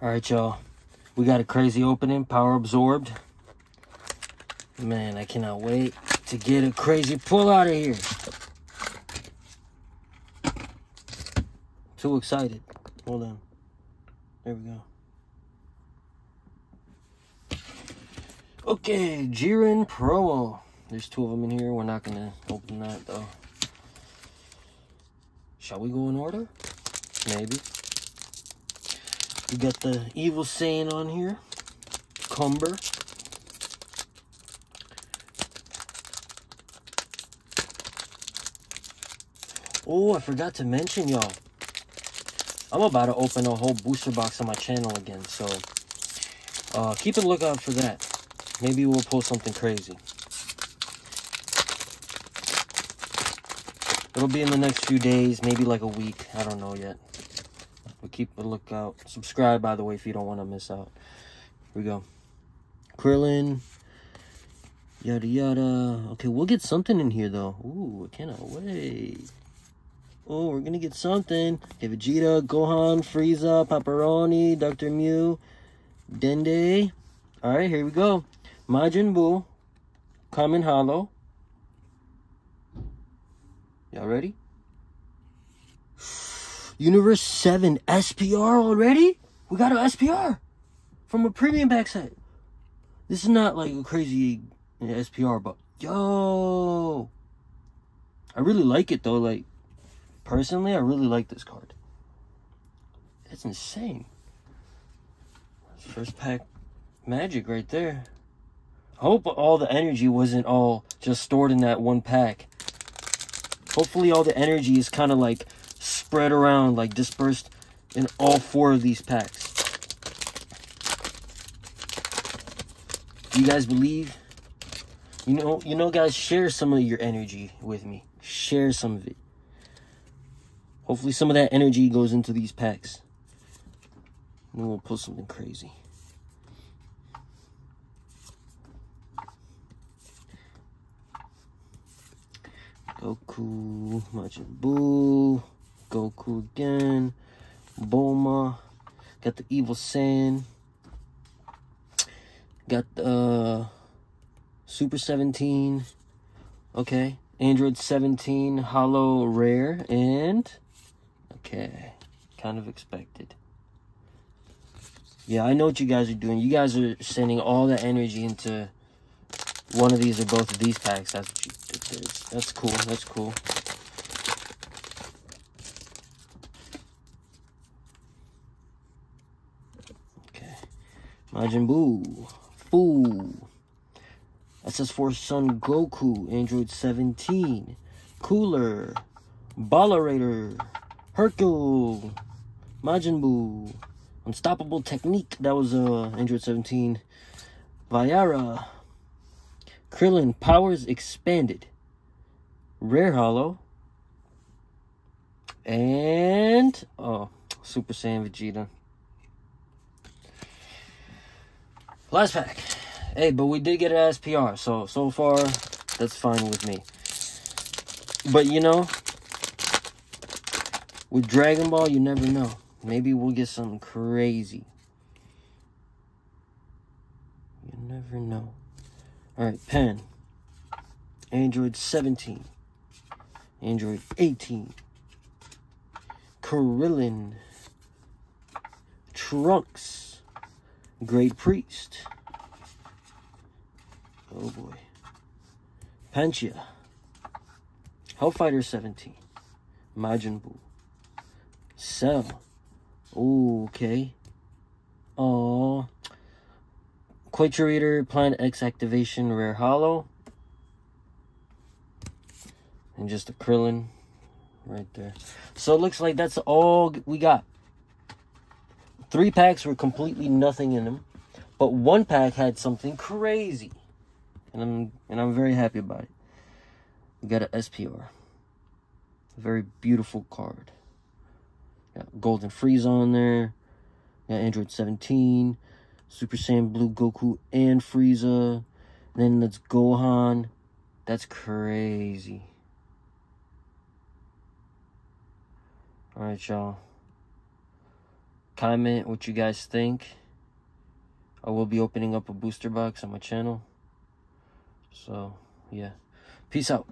All right, y'all. We got a crazy opening, power absorbed. Man, I cannot wait to get a crazy pull out of here. Too excited. Hold on. There we go. Okay, Jiren Pro. There's two of them in here. We're not gonna open that though. Shall we go in order? Maybe. We got the Evil Saiyan on here. Cumber. Oh, I forgot to mention, y'all. I'm about to open a whole booster box on my channel again, so uh, keep a lookout for that. Maybe we'll pull something crazy. It'll be in the next few days, maybe like a week. I don't know yet. But keep a lookout. Subscribe, by the way, if you don't want to miss out. Here we go. Krillin. Yada yada. Okay, we'll get something in here, though. Ooh, I cannot wait. Oh, we're gonna get something. Okay, Vegeta, Gohan, Frieza, Paparoni, Dr. Myuu, Dende. Alright, here we go. Majin Buu, Kamen Hollow. Y'all ready? Universe 7 SPR already? We got an SPR from a premium back set. This is not like a crazy SPR, but yo. I really like it though. Like, personally, I really like this card. It's insane. First pack magic right there. I hope all the energy wasn't all just stored in that one pack. Hopefully all the energy is kind of like spread around, like dispersed in all four of these packs. Do You guys believe? You know, you know, guys, share some of your energy with me. Share some of it. Hopefully some of that energy goes into these packs. And we'll pull something crazy. Goku, Majin Buu, Goku again, Bulma, got the Evil Saiyan, got the uh, Super 17, okay, Android 17, Holo Rare, and, okay, kind of expected. Yeah, I know what you guys are doing. You guys are sending all the energy into one of these or both of these packs. That's what you. That's cool. That's cool. Majin Buu. Fu. SS4 Son Goku. Android 17. Cooler. Bollarator. Hercule. Majin Buu. Unstoppable Technique. That was uh, Android 17. Viara. Krillin powers expanded. Rare Holo. And, oh, Super Saiyan Vegeta. Last pack. Hey, but we did get an SPR, so, so far, that's fine with me. But, you know, with Dragon Ball, you never know. Maybe we'll get something crazy. You never know. Alright, pen. Android 17. Android 18. Krillin. Trunks. Great Priest. Oh boy. Panchia. Hellfighter 17. Majin Buu. Cell. Okay. Oh. Quater Plan X Activation Rare Holo. And just a Krillin right there. So it looks like that's all we got. Three packs were completely nothing in them. But one pack had something crazy. And I'm and I'm very happy about it. We got an SPR. A very beautiful card. Got Golden Frieza on there. Got Android 17. Super Saiyan Blue Goku and Frieza. Then that's Gohan. That's crazy. Alright, y'all. Comment what you guys think. I will be opening up a booster box on my channel. So, yeah. Peace out.